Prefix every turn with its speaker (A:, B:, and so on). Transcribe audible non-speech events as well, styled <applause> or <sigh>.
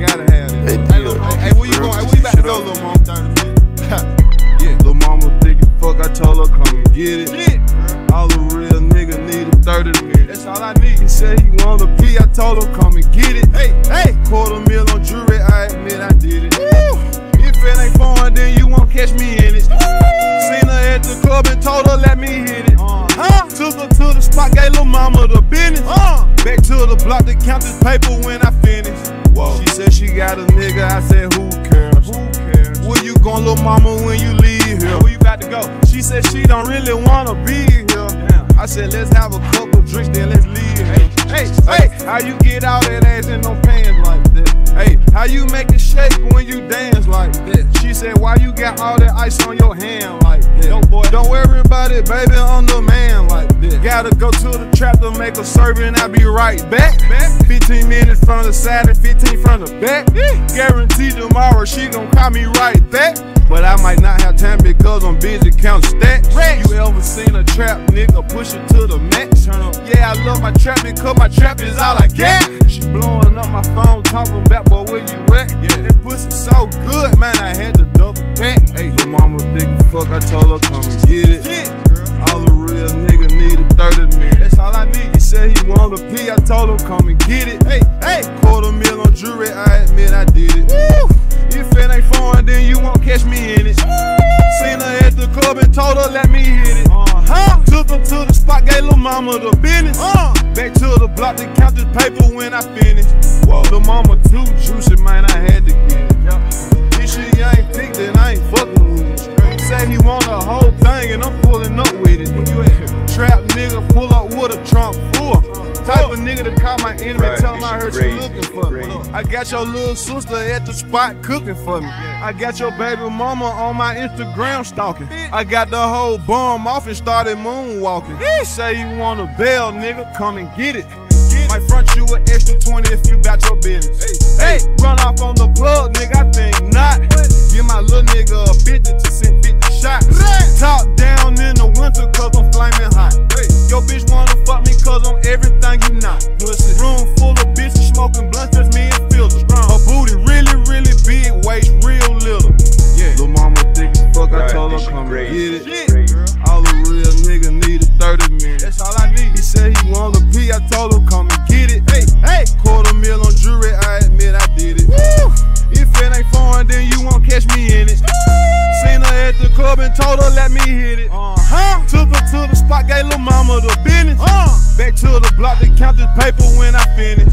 A: gotta have it. Hey, hey, look, hey, where you girl, going? Hey, where you about to go, little mom. <laughs> yeah. Little mama thick as fuck. I told her come and get it. Shit. All the real nigga need a thirty. Yeah, that's all I need. He said he wanna pee. I told her come and get it. Hey, hey. Quarter meal on jewelry. I admit I did it. Woo. If it ain't fun, then you won't catch me in it. Woo. Seen her at the club and told her let me hit it the spot, gave lil' mama the business. Uh. Back to the block to count this paper when I finish. Whoa. She said she got a nigga, I said who cares? Who cares? Where you going, little mama, when you leave here? Where you got to go? She said she don't really wanna be here. I said let's have a couple drinks, then let's leave. Hey, hey, hey, how you get out that ass in no pants like that? Hey, how you make it shake when you dance like that? She said why you got all that ice on your hand like Boy. Don't worry about it, baby, I'm the man like this. Gotta go to the trap to make a serving, and I'll be right back. Back. 15 minutes from the side and 15 from the back. Guarantee tomorrow she gon' call me right back. But I might not have time because I'm busy counting stacks. You ever seen a trap nigga push it to the max? Yeah, I love my trap because my trap is all I got. She blowing up my phone, talking about, boy, where you at? Yeah, that pussy so good, man, I had fuck, I told her come and get it. All the real nigga need a 30 minutes. That's all I need. He said he want a P, I told him come and get it. Hey, hey, quarter mil on jewelry, I admit I did it. If it ain't foreign, then you won't catch me in it. Seen her at the club and told her let me hit it. Uh-huh. Took her to the spot, gave lil' mama the business. Uh. Back to the block to count this paper when I finish.
B: Whoa,
A: lil' mama too juicy, it. Say he want the whole thing and I'm pulling up with it. Trap nigga pull up with a trunk full. Type of nigga to call my enemy, Right, tell him I heard shit you crazy, looking for me. crazy. I got your little sister at the spot cooking for me. I got your baby mama on my Instagram stalking. I got the whole bum off and started moonwalking. Say you want a bell, nigga, come and get it. Might front you an extra 20 if you bout your business. Hey, run off on the plug, nigga, I think not. Give my little That's all I need. He said he want a P, I told him come and get it. Hey, hey, quarter mil on jewelry, I admit I did it. If it ain't foreign, then you won't catch me in it. Seen her at the club and told her let me hit it. Uh-huh. Took her to the spot, gave lil' mama the business. Uh. Back to the block to count this paper when I finish.